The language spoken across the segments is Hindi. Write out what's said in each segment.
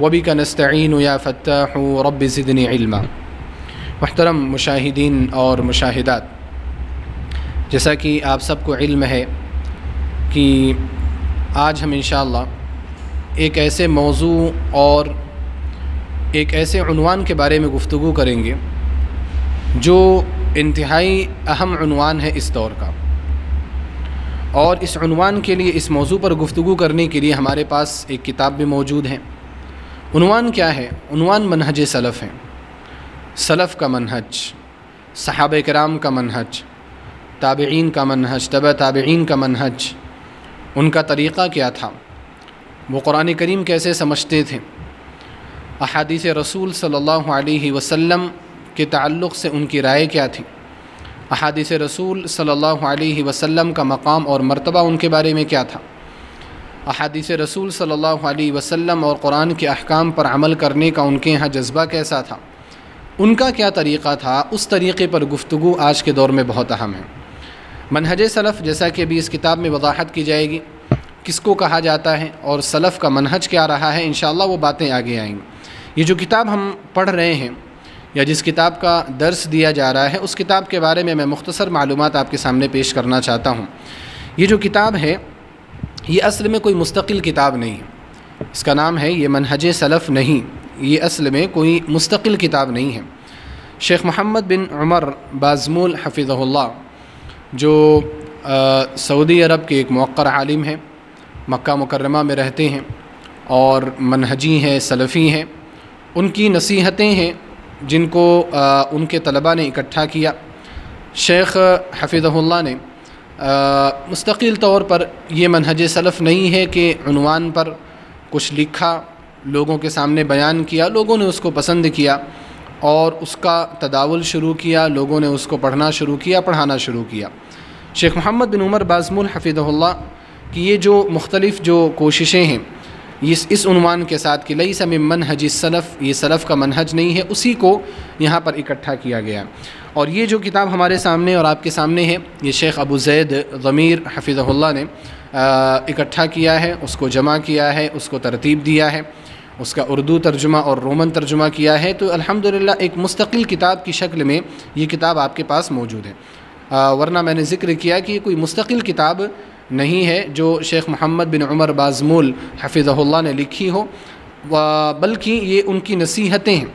वबिक नस्तैन या फ़त्ताह रब ज़िदनी इल्मा महतरम मुशाहिदीन और मुशाहिदात जैसा कि आप सबको इल्म है कि आज हम इन एक ऐसे मौजू और एक ऐसे उनवान के बारे में गुफ्तु करेंगे जो इंतहाई अहम अनवान है इस दौर का। और इस उनवान के लिए, इस मौजू पर गुफ्तु करने के लिए हमारे पास एक किताब भी मौजूद है। उनवान क्या है? उनवान मनहज सलफ़ है। सलफ़ का मनहज, सहाब कराम का मनहज ताबेन का मनहज, तब ताबेन का मनहज, उनका तरीक़ा क्या था? वो कुरान करीम कैसे समझते थे? अहादीस रसूल सल्लल्लाहु अलैहि वसल्लम के ताल्लुक़ से उनकी राय क्या थी? अहादीस रसूल सल्लल्लाहु अलैहि वसल्लम का मकाम और मर्तबा उनके बारे में क्या था? अहादीस रसूल सल्लल्लाहु अलैहि वसल्लम और कुरान के अहकाम पर अमल करने का उनके यहाँ जज्बा कैसा था? उनका क्या तरीक़ा था? उस तरीक़े पर गुफ्तु आज के दौर में बहुत अहम है। मनहज सलफ़ जैसा कि अभी इस किताब में वजाहत की जाएगी, किसको कहा जाता है और सलफ़ का मनहज क्या रहा है इन वो बातें आगे आएँगी। ये जो किताब हम पढ़ रहे हैं या जिस किताब का दर्स दिया जा रहा है, उस किताब के बारे में मैं मुख्तसर मालूम आपके सामने पेश करना चाहता हूँ। ये जो किताब है, ये असल में कोई मुस्तकिल किताब नहीं है। इसका नाम है, ये मनहज सलफ़ नहीं, ये असल में कोई मुस्तकिल किताब नहीं है। शेख मोहम्मद बिन उमर बाज़मुल हफ़िज़ल्ला जो सऊदी अरब के एक मौकर आलिम हैं, मक्का मुकरमा में रहते हैं और मनहजी हैं, सलफ़ी हैं, उनकी नसीहतें हैं जिनको आ, उनके तलबा ने इकट्ठा किया। शेख हफ़िज़ल्ला ने मुस्तकिल तौर पर यह मनहज सलफ़ नहीं है कि अनवान पर कुछ लिखा लोगों के सामने बयान किया लोगों ने उसको पसंद किया और उसका तदावल शुरू किया लोगों ने उसको पढ़ना शुरू किया पढ़ाना शुरू किया। शेख मोहम्मद बिन उमर बाज़मुल हफ़िज़ल्ला की ये जो मुख्तलिफ़ जो कोशिशें हैं इस इस उनवान के साथ कि लई सम मनहज सलफ़, ये सलफ़ का मनहज नहीं है, उसी को यहाँ पर इकट्ठा किया गया। और ये जो किताब हमारे सामने और आपके सामने है, ये शेख़ अबू जैद ज़मीर हफ़िज़ल्ला ने इकट्ठा किया है, उसको जमा किया है, उसको तरतीब दिया है, उसका उर्दू तर्जुमा और रोमन तर्जुमा किया है तो अल्हम्दुलिल्लाह एक मुस्तकिल किताब की शक्ल में ये किताब आपके पास मौजूद है। वरना मैंने ज़िक्र किया कि ये कोई मुस्तकिल किताब नहीं है, जो शेख़ मोहम्मद बिन उमर बाज़मुल हफ़िज़ल्ला ने लिखी हो बल्कि ये उनकी नसीहतें हैं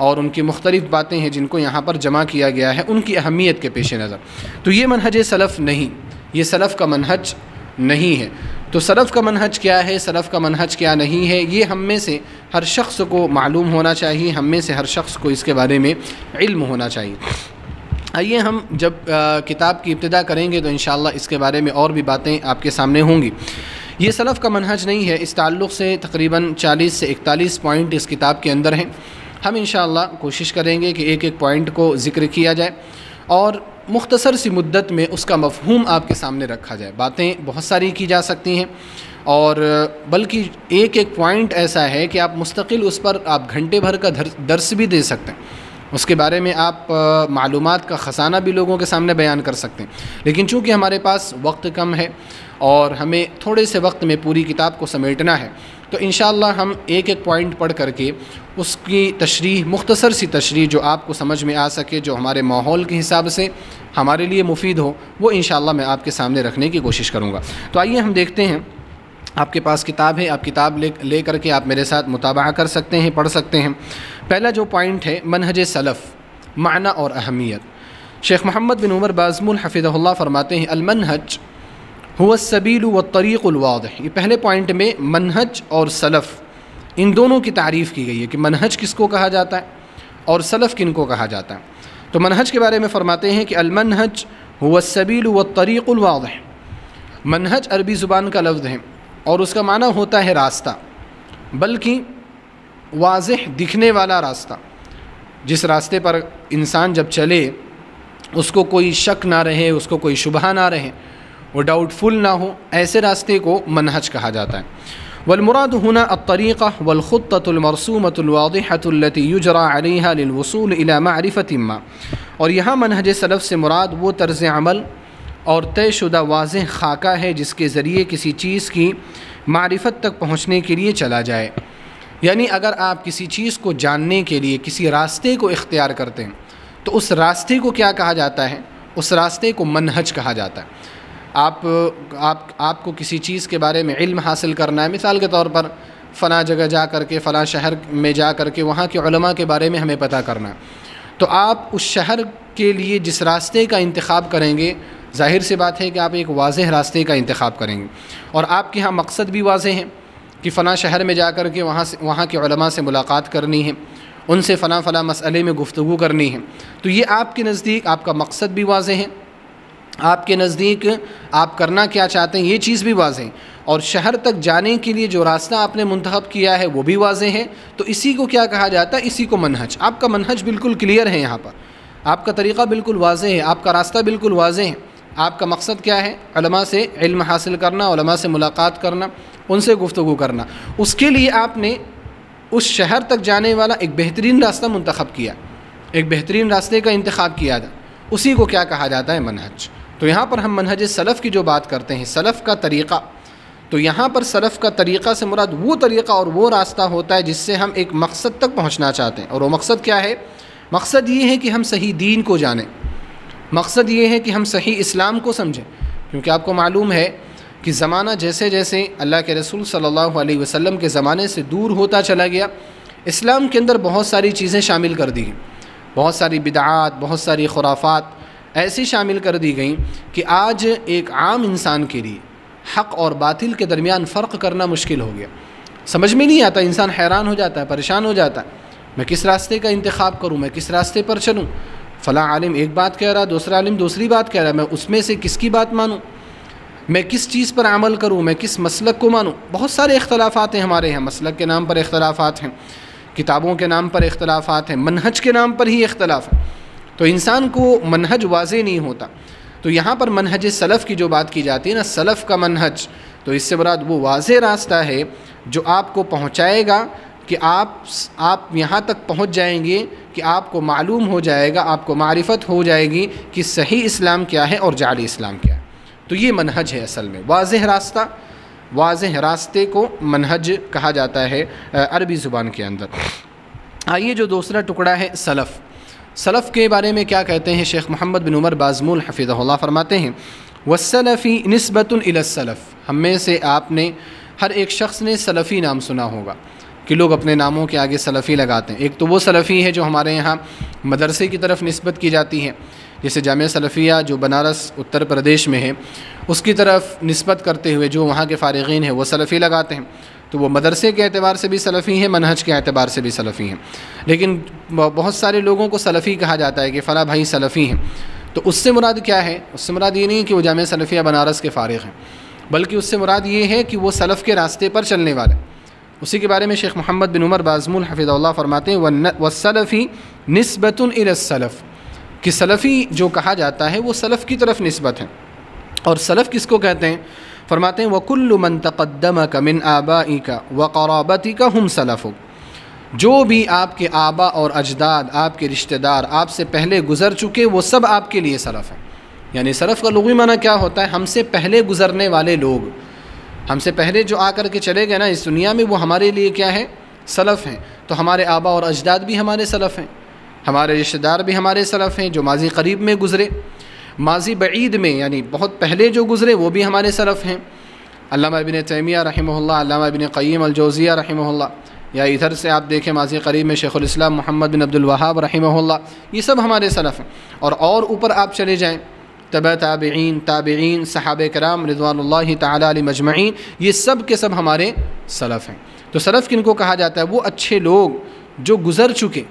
और उनकी मुख्तलिफ़ बातें हैं जिनको यहाँ पर जमा किया गया है, उनकी अहमियत के पेश नज़र। तो ये मनहज सलफ़ नहीं, ये सलफ़ का मनहज नहीं है। तो सलफ़ का मनहज क्या है, सलफ़ का मनहज क्या नहीं है, ये हम में से हर शख्स को मालूम होना चाहिए, हम में से हर शख्स को इसके बारे में इल्म होना चाहिए। आइए हम जब किताब की इब्तदा करेंगे तो इन इसके बारे में और भी बातें आपके सामने होंगी। ये सलफ़ का मनहज नहीं है, इस ताल्लुक़ से तकरीबन 40 से 41 पॉइंट इस किताब के अंदर हैं। हम इन कोशिश करेंगे कि एक एक पॉइंट को ज़िक्र किया जाए और मुख्तसर सी मुद्दत में उसका मफहूम आपके सामने रखा जाए। बातें बहुत सारी की जा सकती हैं और, बल्कि एक एक पॉइंट ऐसा है कि आप मुस्तकिल उस पर आप घंटे भर का दर्स भी दे सकते हैं। उसके बारे में आप मालूम का ख़जाना भी लोगों के सामने बयान कर सकते हैं। लेकिन चूँकि हमारे पास वक्त कम है और हमें थोड़े से वक्त में पूरी किताब को समेटना है तो इन हम एक एक पॉइंट पढ़ करके उसकी तशरी मुख्तसर सी तशरी जो आपको समझ में आ सके, जो हमारे माहौल के हिसाब से हमारे लिए मुफीद हो, वो इन मैं आपके सामने रखने की कोशिश करूँगा। तो आइए हम देखते हैं, आपके पास किताब है, आप किताब ले ले करके आप मेरे साथ मुताबा कर सकते हैं, पढ़ सकते हैं। पहला जो पॉइंट है, मनहज सलफ़, माना और अहमियत। शेख मोहम्मद बिन उमर बाज़मुल हफिज़ल्ला फरमाते हैं, अलमनहज हुआ सबील व तरीक़ुलवाद ये पहले पॉइंट में मनहज और सलफ़, इन दोनों की तारीफ़ की गई है कि मनहज किसको कहा जाता है और सलफ़ किन को कहा जाता है। तो मनहज के बारे में फ़रमाते हैं कि अलमनहज हुआ सबील व तरीक़ुलवाद मनहज अरबी ज़ुबान का लफ्ज़ है और उसका माना होता है रास्ता, बल्कि वाज दिखने वाला रास्ता। जिस रास्ते पर इंसान जब चले, उसको कोई शक ना रहे, उसको कोई शुबह ना रहे, वो डाउटफुल ना हो, ऐसे रास्ते को मनहज कहा जाता है। वलमुराद होना अतरीक़ा वलख़ुतमरसूमतवादहतलती युजरा और यहाँ मनहज सलफ़ से मुराद वो तर्ज़ अमल और तयशुदा वाज खाका है, जिसके ज़रिए किसी चीज़ की मारिफत तक पहुँचने के लिए चला जाए। यानी अगर आप किसी चीज़ को जानने के लिए किसी रास्ते को इख्तियार करते हैं तो उस रास्ते को क्या कहा जाता है? उस रास्ते को मनहज कहा जाता है। आप आप, आपको किसी चीज़ के बारे में इल्म हासिल करना है, मिसाल के तौर पर फ़ला जगह जा कर के फ़लाँ शहर में जा कर के वहाँ के उलमा के बारे में हमें पता करना है। तो आप उस शहर के लिए जिस रास्ते का इंतखब करेंगे, ज़ाहिर सी बात है कि आप एक वाज रास्ते का इंतखब करेंगे। और आपके यहाँ मकसद भी वाज हैं। कि फ़लाँ शहर में जा कर के वहाँ से, वहाँ के उलमा से मुलाकात करनी है, उनसे फ़लाँ फ़लाँ मसले में गुफ्तु करनी है। तो ये आपके नज़दीक, आपका मकसद भी वाज है। आपके नज़दीक आप करना क्या चाहते हैं, ये चीज़ भी वाज है। और शहर तक जाने के लिए जो रास्ता आपने मंतखब किया है, वो भी वाज है। तो इसी को क्या कहा जाता है? इसी को मनहज। आपका मनहज बिल्कुल क्लियर है यहाँ पर। आपका तरीक़ा बिल्कुल वाज है। आपका रास्ता बिल्कुल वाज है। आपका मकसद क्या है? से इल्म हासिल करना से मुलाकात करना। उनसे गुफ्तु करना। उसके लिए आपने उस शहर तक जाने वाला एक बेहतरीन रास्ता मंतखब किया। एक बेहतरीन रास्ते का इंतखब किया था। उसी को क्या कहा जाता है? मनहज। तो यहाँ पर हम मनहज सलफ़ की जो बात करते हैं, सलफ़ का तरीक़ा तो यहाँ पर सलफ़ का तरीक़ा से मुराद वो तरीक़ा और वो रास्ता होता है जिससे हम एक मकसद तक पहुँचना चाहते हैं। और वो मकसद क्या है? मकसद ये है कि हम सही दीन को जानें। मकसद ये है कि हम सही इस्लाम को समझें। क्योंकि आपको मालूम है कि ज़माना जैसे जैसे अल्लाह के रसूल सल्लल्लाहु अलैहि वसल्लम के ज़माने से दूर होता चला गया, इस्लाम के अंदर बहुत सारी चीज़ें शामिल कर दी गई। बहुत सारी बिदात बहुत सारी खुराफात ऐसी शामिल कर दी गई कि आज एक आम इंसान के लिए हक़ और बातिल के दरमियान फ़र्क करना मुश्किल हो गया। समझ में नहीं आता, इंसान हैरान हो जाता है, परेशान हो जाता है। मैं किस रास्ते का इंतखब करूँ? मैं किस रास्ते पर चलूँ? फ़लाँ आलिम एक बात कह रहा, दूसरा आलिम दूसरी बात कह रहा है, मैं उसमें से किसकी बात मानूँ? मैं किस चीज़ पर अमल करूँ, मैं किस मसलक को मानूँ? बहुत सारे अख्तलाफ़ात हैं हमारे यहाँ मसलक के नाम पर अख्तलाफ़ात हैं, किताबों के नाम पर अख्तलाफ़ात हैं, मनहज के नाम पर ही अख्तलाफ है। तो इंसान को मनहज वाज नहीं होता। तो यहाँ पर मनहज सलफ़ की जो बात की जाती है ना, सलफ़ का मनहज तो इससे बराद वो वाज रास्ता है जो आपको पहुँचाएगा कि आप आप यहाँ तक पहुँच जाएँगे कि आपको मालूम हो जाएगा, आपको मारिफत हो जाएगी कि सही इस्लाम क्या है और जाली इस्लाम क्या है। तो ये मनहज है असल में। वाज रास्ता वाज रास्ते को मनहज कहा जाता है अरबी ज़ुबान के अंदर। आइए जो दूसरा टुकड़ा है, सलफ़। सलफ़ के बारे में क्या कहते हैं, शेख मोहम्मद बिन उमर बाज़मुल हफ़ीज़ल्ला फरमाते हैं वसलफ़ी नस्बतुलसलफ़ हम में से आपने हर एक शख्स ने सलफ़ी नाम सुना होगा कि लोग अपने नामों के आगे सलफ़ी लगाते हैं। एक तो वो सलफ़ी है जो हमारे यहाँ मदरसे की तरफ़ नस्बत की जाती है। जैसे जाम सलफ़िया जो बनारस, उत्तर प्रदेश में है, उसकी तरफ़ नस्बत करते हुए जो वहाँ के फ़ारगीन हैं, वो सलफ़ी लगाते हैं। तो वो मदरसे के अतबार से भी सलफ़ी हैं, मनहज के अतबार से भी सलफ़ी हैं। लेकिन बहुत सारे लोगों को सलफ़ी कहा जाता है कि फ़ला भाई सलफ़ी हैं। तो उससे मुराद क्या है? उससे मुराद ये नहीं कि वो जाम सलफ़िया बनारस के फ़ारग हैं। बल्कि उससे मुराद ये है कि वो सलफ़ के रास्ते पर चलने वाले उसी के बारे में शेख मोहम्मद बिन उमर बाज़मुल हफ़िज़ल्ला फरमाते हैं वसलफ़ी नस्बतुलसलफ़ कि सलफ़ी जो कहा जाता है, वो सलफ़ की तरफ़ नस्बत है। और सलफ़ किसको कहते हैं? फरमाते हैं, वकुल्ल मन तक़दम का मिन आबाई का व कराबती का हम सलफ़। जो भी आपके आबा और अजदाद, आपके रिश्तेदार आपसे पहले गुज़र चुके, वो सब आपके लिए सलफ़ हैं। यानी सलफ़ का लघवी माना क्या होता है? हमसे पहले गुज़रने वाले लोग। हमसे पहले जो आकर के चले गए ना इस दुनिया में, वो हमारे लिए क्या है? सलफ़ हैं। तो हमारे आबा और अजदाद भी हमारे सलफ़ हैं। हमारे रिश्तेदार भी हमारे सलफ़ हैं, जो माजी करीब में गुज़रे। माजी बईद में, यानी बहुत पहले जो गुज़रे, वो भी हमारे सलफ़ हैं। अल्लामा इबन तैमिया रहमल्ला इबन क़य्यम अलजौज़िया रहमल्ला या इधर से आप देखें, माजी करीब में शेख़ुलस्लाम मोहम्मद बिन अब्दुल वहाब रहमल्ला ये सब हमारे सलफ़ हैं। और और ऊपर आप चले जाएँ, तब ताबीन ताबीन सहाब कराम रिजवान तजमैन ये सब के सब हमारे सलफ़ हैं। तो सलफ़ किन को कहा जाता है? वो अच्छे लोग जो गुज़र चुके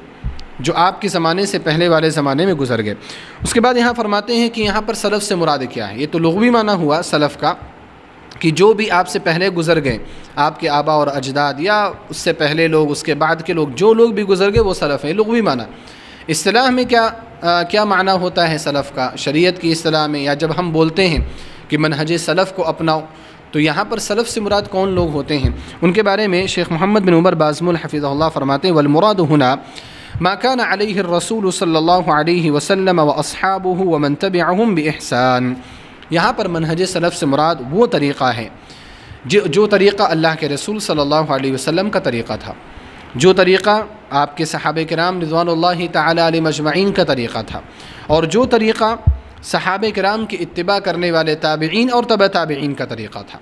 जो आपके ज़माने से पहले वाले ज़माने में गुजर गए। उसके बाद यहाँ फरमाते हैं कि यहाँ पर सलफ़ से मुराद क्या है? ये तो लघवी माना हुआ सलफ़ का कि जो भी आपसे पहले गुजर गए आपके आबा और अजदाद या उससे पहले लोग उसके बाद के लोग जो लोग भी गुजर गए वो सलफ़ है लघवी माना। असलाह में क्या आ, क्या माना होता है सलफ़ का? शरीयत की असलाह में या जब हम बोलते हैं कि मनहज सलफ़ को अपनाओ तो यहाँ पर सलफ़ से मुराद कौन लोग होते हैं? उनके बारे में शेख मोहम्मद बिन उमर बाज़मुल हफ़ीज़ल्ला फ़रमाते वलमुराद हुना माकान रसूल सल्ला वसम व असहाब व मनतब बहसान यहाँ पर मनहज सलफ़ से मुराद वो तरीक़ा है जो जो तरीक़ा अल्लाह के रसूल सल्लल्लाहु अलैहि वसल्लम का तरीक़ा था जो तरीक़ा आपके सहाब कराम रिजवान तजमैन का तरीक़ा था और जो तरीक़ा सहाब कराम की इतबा करने वाले ताबीन और तब ताबीन का तरीक़ा था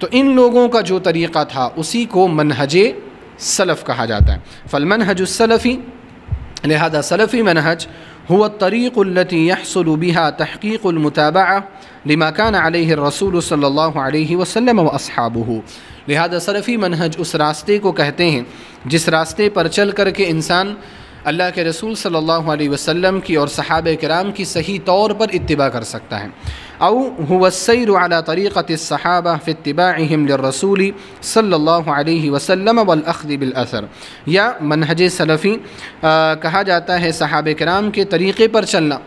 तो इन लोगों का जो तरीक़ा था उसी को मनहज सलफ़ कहा जाता है फ़लमनहजसलफ़ी लिहाजा सलफ़ी मनहज हुआ तरीक़ुल्लती यहसलबिहा तहक़ीक़ुलमताबा लिमाकान रसूल सल्ला वसम व लिहाजा सलफ़ी मनहज उस रास्ते को कहते हैं जिस रास्ते पर चल कर के इंसान अल्लाह के रसूल सल्लल्लाहु अलैहि वसल्लम की और सहाब कराम की सही तौर पर इत्तबा कर सकता है अव हुसैर अला तरीक़त सहाबा फ़ितबाहम रसूल सल्लल्लाहु अलैहि वसल्लम बिलअसर या मनहज सलफ़ी कहा जाता है सहाब कराम के तरीक़े पर चलना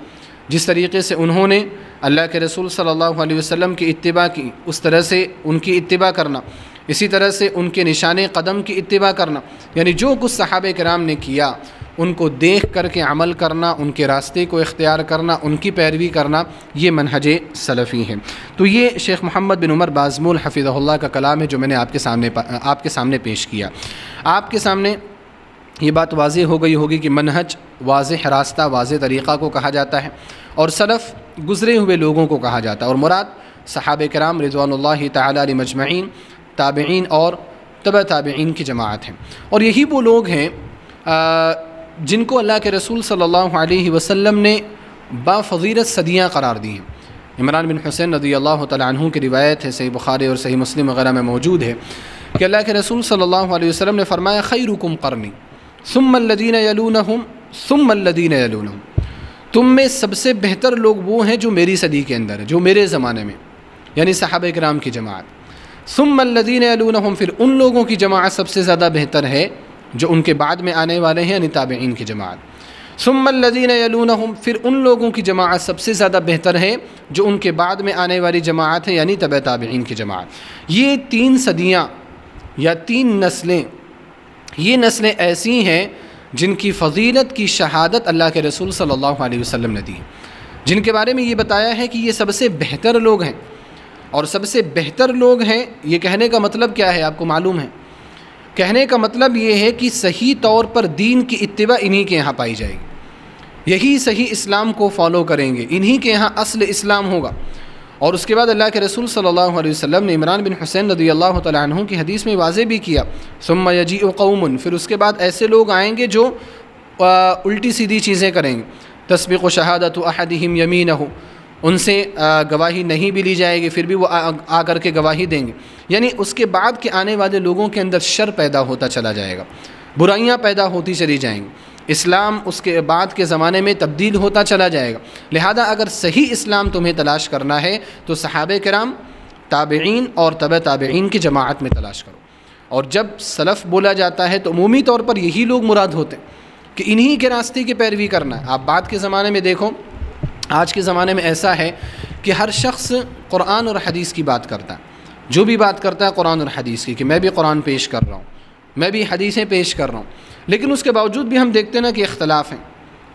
जिस तरीके से उन्होंने अल्लाह के रसूल सल्लल्लाहु अलैहि वसल्लम की इत्तबा की उस तरह से उनकी इत्तबा करना इसी तरह से उनके निशान कदम की इत्तबा करना यानी जो कुछ सहाब कराम ने किया उनको देख कर के अमल करना, उनके रास्ते को इख्तियार करना, उनकी पैरवी करना, ये मनहज सलफ़ी है। तो ये शेख मोहम्मद बिन उमर बाज़मुल हफ़ीज़ल्ला का कलाम है जो मैंने आपके सामने आपके सामने पेश किया। आपके सामने ये बात वाज हो गई होगी कि मनहज वाज रास्ता वाज तरीक़ा को कहा जाता है और सलफ़ गुज़रे हुए लोगों को कहा जाता है। और मुराद सहाब कराम रिजवान तजमैन ताबेन और तब ताबेन की जमात हैं। और यही वो लोग हैं जिनको अल्लाह के रसूल सल्लल्लाहु अलैहि वसल्लम ने बाफ़ीरत सदियाँ करार दी हैं। इमरान बिन हुसैन रदी अल्लाह तु की रिवायत है, सही बुखारी और सही मुस्लिम वगैरह में मौजूद है, कि अल्लाह के रसूल सल्लल्लाहु अलैहि वसल्लम ने फरमाया, खैरुकुम करनी सुम्मल्लदीन यलूनहुम सुम्मल्लदीन यलूनहुम, तुम में सबसे बेहतर लोग वो हैं जो मेरी सदी के अंदर है, जो मेरे ज़माने में, यानी साहब कराम की जमात। सुम्मल्लदीन यलूनहुम, फिर उन लोगों की जमात सबसे ज़्यादा बेहतर है जो उनके बाद में आने वाले हैं, यानी ताबेन की जमात। सुम्मल्लिन यलून फिर उन लोगों की जमात सबसे ज़्यादा बेहतर है, जो उनके बाद में आने वाली जमात है, यानी तब ताबेन की जमात। ये तीन सदियाँ, या तीन नस्लें, ये नस्लें ऐसी हैं, जिनकी फ़जीलत की शहादत अल्लाह के रसूल सल्लल्लाहु अलैहि वसल्लम ने दी। जिनके बारे में ये बताया है कि ये सबसे बेहतर लोग हैं। और सबसे बेहतर लोग हैं, ये कहने का मतलब क्या है, आपको मालूम है? कहने का मतलब ये है कि सही तौर पर दीन की इतवा इन्हीं के यहाँ पाई जाएगी। यही सही इस्लाम को फॉलो करेंगे। इन्हीं के यहाँ असल इस्लाम होगा। और उसके बाद अल्लाह के रसूल सल्लल्लाहु अलैहि वसल्लम ने इमरान बिन हुसैन रदी अल्लाह तु की हदीस में वाजे भी किया सुम्मा यजी कौमन। फिर उसके बाद ऐसे लोग आएँगे जो आ, उल्टी सीधी चीज़ें करेंगे। तस्बीक शहादत अहदम यमीन हो उनसे गवाही नहीं भी ली जाएगी फिर भी वो आ कर के गवाही देंगे। यानी उसके बाद के आने वाले लोगों के अंदर शर पैदा होता चला जाएगा, बुराइयाँ पैदा होती चली जाएँगी। इस्लाम उसके बाद के ज़माने में तब्दील होता चला जाएगा। लिहाजा अगर सही इस्लाम तुम्हें तलाश करना है तो सहाब कराम ताबेन और तब ताबेन की जमात में तलाश करो। और जब सलफ़ बोला जाता है तो अमूमी तौर पर यही लोग मुराद होते हैं कि इन्हीं के रास्ते की पैरवी करना है। आप बाद के ज़माने में देखो, आज के ज़माने में ऐसा है कि हर शख्स कुरान और हदीस की बात करता है। जो भी बात करता है कुरान और हदीस की, कि मैं भी कुरान पेश कर रहा हूँ, मैं भी हदीसें पेश कर रहा हूँ। लेकिन उसके बावजूद भी हम देखते ना कि इख्तलाफ हैं।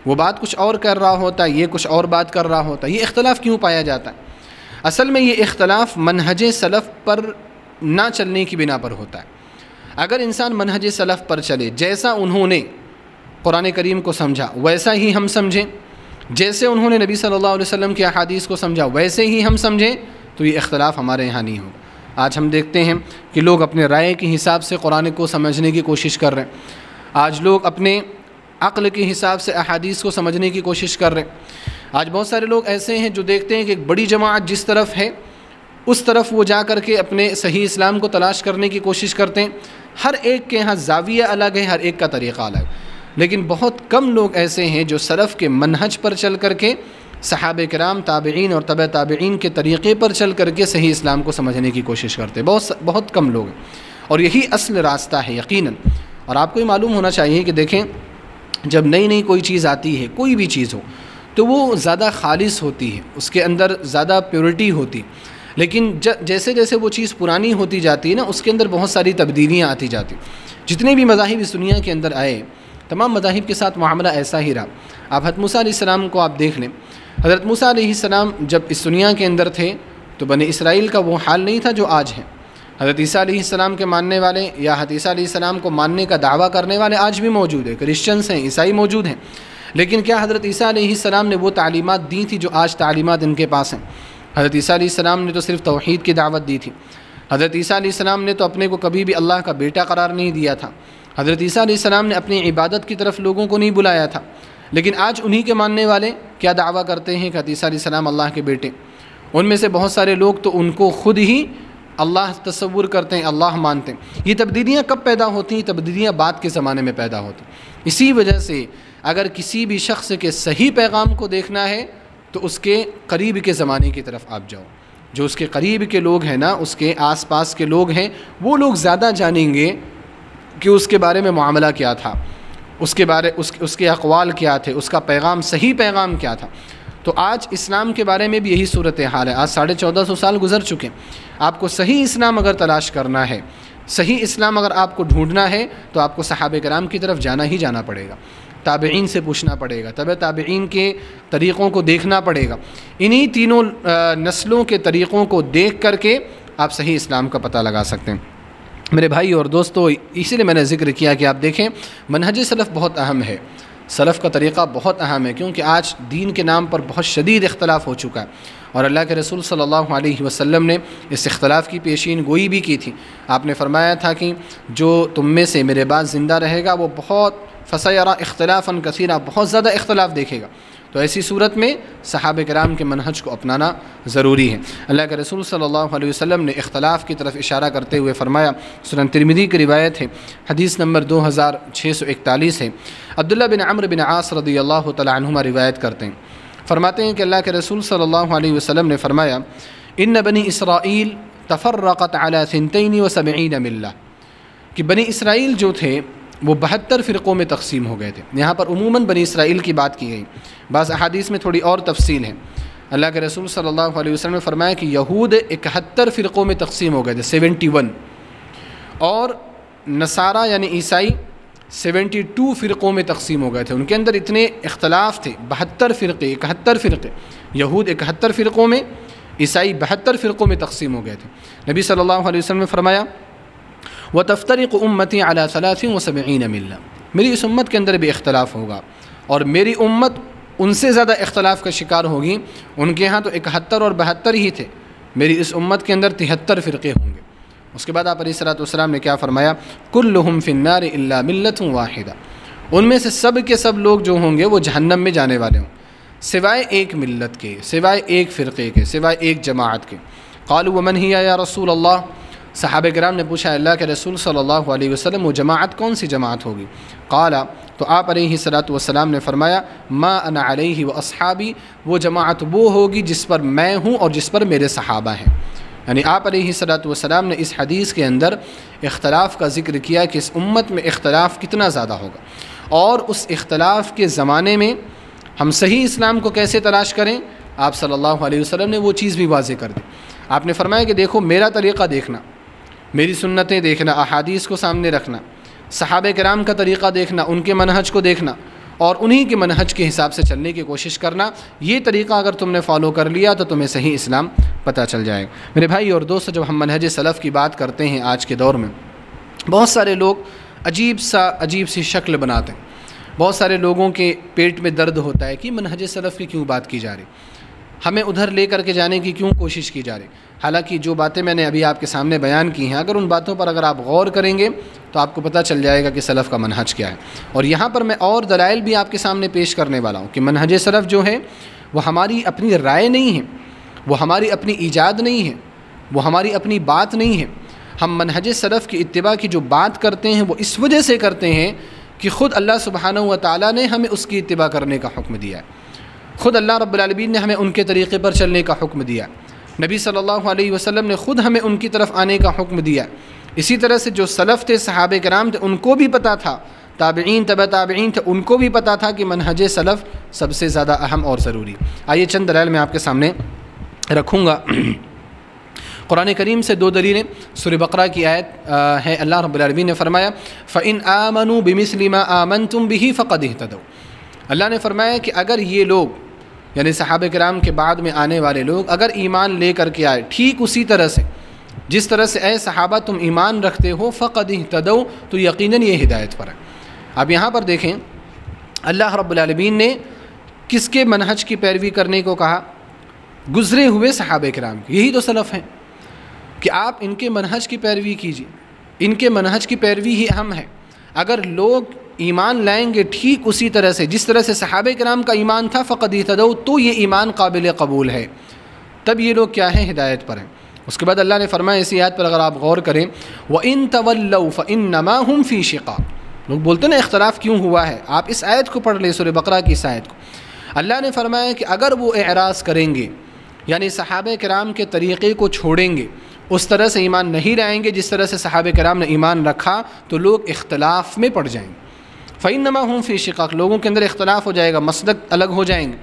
वो बात कुछ और कर रहा होता है ये कुछ और बात कर रहा होता है ये इख्तलाफ क्यों पाया जाता है? असल में ये इख्तलाफ मनहज सलफ़ पर ना चलने की बिना पर होता है। अगर इंसान मनहज सलफ़ पर चले, जैसा उन्होंने कुरान करीम को समझा, वैसा ही हम समझें। जैसे उन्होंने नबी सल्लल्लाहु अलैहि वसल्लम की अहादीस को समझा, वैसे ही हम समझें तो ये इख्तलाफ हमारे यहाँ नहीं होगा। आज हम देखते हैं कि लोग अपने राय के हिसाब से कुरान को समझने की कोशिश कर रहे हैं। आज लोग अपने अक्ल के हिसाब से अहादीस को समझने की कोशिश कर रहे हैं। आज बहुत सारे लोग ऐसे हैं जो देखते हैं कि एक बड़ी जमात जिस तरफ़ है, उस तरफ़ वो जा कर के अपने सही इस्लाम को तलाश करने की कोशिश करते हैं। हर एक के यहाँ जाविया अलग है, हर एक का तरीक़ा अलग। लेकिन बहुत कम लोग ऐसे हैं जो सरफ़ के मनहज पर चल कर के सहाब कराम ताबेन और तब ताबेन के तरीक़े पर चल करके सही इस्लाम को समझने की कोशिश करते। बहुत बहुत कम लोग और यही असल रास्ता है यकीनन। और आपको ये मालूम होना चाहिए कि देखें जब नई नई कोई चीज़ आती है कोई भी चीज़ हो तो वो ज़्यादा खालिश होती है उसके अंदर ज़्यादा प्योरिटी होती। लेकिन ज, जैसे जैसे वो चीज़ पुरानी होती जाती है ना उसके अंदर बहुत सारी तब्दीलियाँ आती जाती। जितने भी मजाहब इस दुनिया के अंदर आए तमाम मजाहब के साथ मामला ऐसा ही रहा। आप हत मूसा को आप देख लें। हज़रत मूसा जब इस दुनिया के अंदर थे तो बने इसराइल का वो हाल नहीं था जो आज है। हज़रत ईसा के मानने वाले या हत ईसा को मानने का दावा करने वाले आज भी मौजूद है। क्रिश्चियंस हैं, ईसाई मौजूद हैं। लेकिन क्या हज़रत ईसा ने वो तालीमत दी थी जो आज तालीमत इनके पास हैं? हज़रत ईसा ने तो सिर्फ़ तोहद की दावत दी थी। हज़रत ईसा ने तो अपने को कभी भी अल्लाह का बेटा करार नहीं दिया था। हज़रत ईसा ने अपनी इबादत की तरफ़ लोगों को नहीं बुलाया था। लेकिन आज उन्हीं के मानने वाले क्या दावा करते हैं कि सलाम अल्लाह के बेटे? उनमें से बहुत सारे लोग तो उनको ख़ुद ही अल्लाह तस्वुर करते हैं, अल्लाह मानते हैं। ये तब्दीलियाँ कब पैदा होती हैं? तब्दीलियाँ बाद के ज़माने में पैदा होती इसी वजह से अगर किसी भी शख्स के सही पैगाम को देखना है तो उसके करीब के ज़माने की तरफ़ आप जाओ। जो उसके करीब के लोग हैं ना, उसके आस पास के लोग हैं, वो लोग ज़्यादा जानेंगे कि उसके बारे में मामला क्या था। उसके बारे उस, उसके अकवाल क्या थे उसका पैगाम सही पैगाम क्या था? तो आज इस्लाम के बारे में भी यही सूरत हाल है। आज साढ़े चौदह सौ साल गुजर चुके हैं। आपको सही इस्लाम अगर तलाश करना है सही इस्लाम अगर आपको ढूंढना है तो आपको सहाब कराम की तरफ़ जाना ही जाना पड़ेगा। ताबेन से पूछना पड़ेगा। तब ताबेन के तरीक़ों को देखना पड़ेगा। इन्हीं तीनों नस्लों के तरीक़ों को देख करके आप सही इस्लाम का पता लगा सकते हैं। मेरे भाई और दोस्तों, इसीलिए मैंने ज़िक्र किया कि आप देखें, मनहज सलफ़ बहुत अहम है। सलफ़ का तरीक़ा बहुत अहम है, क्योंकि आज दीन के नाम पर बहुत शदीद इख्तलाफ हो चुका है। और अल्लाह के रसूल सल्लल्लाहु अलैहि वसल्लम ने इस इख्तलाफ की पेशीन गोई भी की थी। आपने फरमाया था कि जो तुम में से मेरे बाद ज़िंदा रहेगा, वो बहुत फ़सरा इख्तलाफ़न कसीरा, बहुत ज़्यादा इख्तलाफ देखेगा। तो ऐसी सूरत में सहाब कराम के मनहज को अपनाना ज़रूरी है। अल्लाह के रसूल अलैहि वसल्लम ने इख्तलाफ की तरफ़ इशारा करते हुए फरमाया, सुरन तिरमिदी की रिवायत है, हदीस नंबर दो हज़ार छः सौ इकतालीस है। अब्दुल्ला बिन अमर बिन आस रदी अल्लाह तुमा रिवायत करते हैं। फरमाते हैं कि अल्लाह के रसूल अलैहि वसल्लम ने फरमाया इन बनी इसराइल तफ़रक़त अला सिनतैनी व सबईन मिल्ला। कि बनी इसराइल जो थे वो बहत्तर फ़िरक़ों में तकसीम हो गए थे। यहाँ पर उमूमन बनी इसराइल की बात की गई। बाज़ अहादीस में थोड़ी और तफसील है। अल्लाह के रसूल सल्लल्लाहु अलैहि वसल्लम ने फरमाया कि यहूद इकहत्तर फ़िरक़ों में तकसीम हो गए थे, सेवेंटी वन। और नसारा यानी ईसाई सेवेंटी टू फ़िरक़ों में तकसीम हो गए थे। उनके अंदर इतने इख्तलाफ थे, बहत्तर फ़िरक़े, इकहत्तर फ़िरक़े। यहूद इकहत्तर फ़िरक़ों में, ईसाई बहत्तर फ़िरक़ों में तकसीम हो गए थे। नबी सल्लल्लाहु अलैहि वसल्लम ने फरमाया व तफ्तरक उम्मती अला सलासिन व सबीन मिलना मेरी इस उम्मत के अंदर भी इख्तलाफ होगा और मेरी उम्मत उनसे ज़्यादा इख्तलाफ का शिकार होगी उनके यहाँ तो इकहत्तर और बहत्तर ही थे मेरी इस उम्मत के अंदर तिहत्तर फ़िरक़े होंगे उसके बाद आप सलाम ने क्या फ़रमाया कुल्लुम फ़िन्नार अल्ला मिलत वाहिदा उनमें से सब के सब लोग जो होंगे वो जहन्नम में जाने वाले हों सिवाय एक मिलत के सिवाय एक फ़िरक़े के सिवाय एक जमात के कालू वमन ही या रसूल अल्लाह साहब कराम ने पूछा, अल्लाह के रसूल सल्लल्लाहु अलैहि वसल्लम, वो जमात कौन सी जमात होगी? काला तो आप सलात वसलाम ने फरमाया, माँ अना अलैहि व असहाबी, वो जमात वो होगी जिस पर मैं हूँ और जिस पर मेरे सहाबा हैं. यानी आप सलात वसलाम ने इस हदीस के अंदर इख्तलाफ का ज़िक्र किया कि इस उम्मत में इख्तलाफ कितना ज़्यादा होगा। और उस इख्तलाफ के ज़माने में हम सही इस्लाम को कैसे तलाश करें? आप सल्लल्लाहु अलैहि वसल्लम ने वो चीज़ भी वाजे कर दी। आपने फरमाया कि देखो, मेरा तरीक़ा देखना। मेरी सुन्नतें देखना, अहादीस को सामने रखना, सहाब कराम का तरीक़ा देखना, उनके मनहज को देखना और उन्हीं के मनहज के हिसाब से चलने की कोशिश करना, ये तरीक़ा अगर तुमने फॉलो कर लिया तो तुम्हें सही इस्लाम पता चल जाएगा। मेरे भाई और दोस्त, जब हम मनहज सलफ़ की बात करते हैं आज के दौर में, बहुत सारे लोग अजीब सा, अजीब सी शक्ल बनाते हैं। बहुत सारे लोगों के पेट में दर्द होता है कि मनहज सलफ़ की क्यों बात की जा रही? हमें उधर ले करके जाने की क्यों कोशिश की जा रही? हालाँकि जो बातें मैंने अभी आपके सामने बयान की हैं, अगर उन बातों पर अगर आप गौर करेंगे तो आपको पता चल जाएगा कि सलफ़ का मनहज क्या है। और यहाँ पर मैं और दलाइल भी आपके सामने पेश करने वाला हूँ कि मनहज सलफ़ जो है, वो हमारी अपनी राय नहीं है, वो हमारी अपनी ईजाद नहीं है, वो हमारी अपनी बात नहीं है। हम मनहज सलफ़ की इतबा की जो बात करते हैं, वो इस वजह से करते हैं कि ख़ुद अल्लाह सुबहान व ताली ने हमें उसकी इतबा करने का हुक्म दिया है। ख़ुद अल्लाह रब्लमीन ने हमें उनके तरीक़े पर चलने का हुक्म दिया नबी सल्लल्लाहु अलैहि वसल्लम ने ख़ुद हमें उनकी तरफ़ आने का हुक्म दिया। इसी तरह से जो सलफ़ थे, सहाब कराम थे, उनको भी पता था। ताबीन तब ताबीन थे, उनको भी पता था कि मनहज सलफ़ सबसे ज़्यादा अहम और ज़रूरी। आइए चंद दलाल मैं आपके सामने रखूँगा। कुरान करीम से दो दलीलें। सुर बकरा की आयत है, अल्लाह रब्बुल ने फरमाया फ़िन आमनु बिमिसलिमा आमन तुम भी फ़क़द तदो अल्लाह ने फरमाया कि अगर ये लोग यानी सहाब कराम के बाद में आने वाले लोग अगर ईमान ले कर के आए, ठीक उसी तरह से। जिस तरह से ए सहाबा, तुम ईमान रखते हो, फ़क़द तदो तो यकीन ये हिदायत पर है। अब यहाँ पर देखें, अल्लाह रब्बुल ने किसके मनहज की पैरवी करने को कहा? गुज़रे हुए सहाब कराम यही तो सलफ़ हैं कि आप इनके मनहज की पैरवी कीजिए। इनके मनहज की पैरवी ही अहम है। अगर लोग ईमान लाएँगे ठीक उसी तरह से। जिस तरह से सहाब कराम का ईमान था फ़क़द तदो तो ये ईमान काबिल कबूल है। तब ये लोग क्या हैं? हिदायत पर हैं। उसके बाद अल्लाह ने फरमाया, इसी आयत पर अगर आप गौर करें, व इन तवल्लु फ़िन नमा हम फ़ी शिका। लोग बोलते ना, इख्तलाफ क्यों हुआ है? आप इस आयत को पढ़ लें सुर बकरा की इस आयत को। अल्लाह ने फरमाया कि अगर वो एराज़ करेंगे, यानी सहाब कराम के तरीक़े को छोड़ेंगे, उस तरह से ईमान नहीं लाएँगे, जिस तरह से सहाब कराम ने ईमान रखा तो लोग इख्तलाफ में पड़ जाएँगे। फ़ैन नमा हूँ फ़ी शिकाक लोगों के अंदर इख्तलाफ हो जाएगा मसलक अलग हो जाएँगे,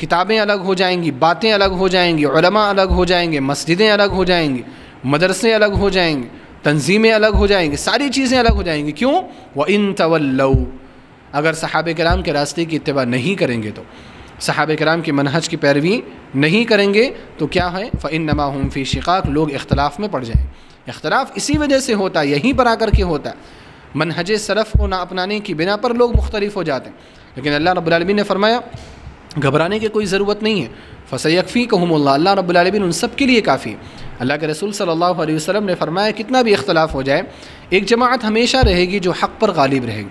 किताबें अलग हो जाएँगी, बातें अलग हो जाएँगी, उलमा अलग हो जाएँगे, मस्जिदें अलग हो जाएँगी, मदरसे अलग हो जाएँगे, तंजीमें अलग हो जाएँगी, सारी चीज़ें अलग हो जाएँगी। क्यों? व इन तवल्लु अगर सहाब कराम के रास्ते की इतबा नहीं करेंगे तो। सहाब कराम के मनहज की पैरवी नहीं करेंगे तो क्या है? फ़िन नमा हम फ़ी शिकाक। लोग इख्तलाफ में पड़ जाएँ। इख्तलाफ इसी वजह से होता है यहीं पर आकर के होता। है मनहज सरफ़ को ना अपनाने की बिना पर लोग मुख्तलिफ़ हो जाते हैं। लेकिन अल्लाह रब्लमी ने फरमाया, घबराने की कोई ज़रूरत नहीं है। फ़सयफ़ी कहूँ अल्लाह रब्लमिन उन सब के लिए काफ़ी अल्लाह के रसूल अलैहि वसल्लम ने फरमाया, कितना भी इख्तलाफ हो जाए, एक जमात हमेशा रहेगी जो हक़ पर गालिब रहेगी।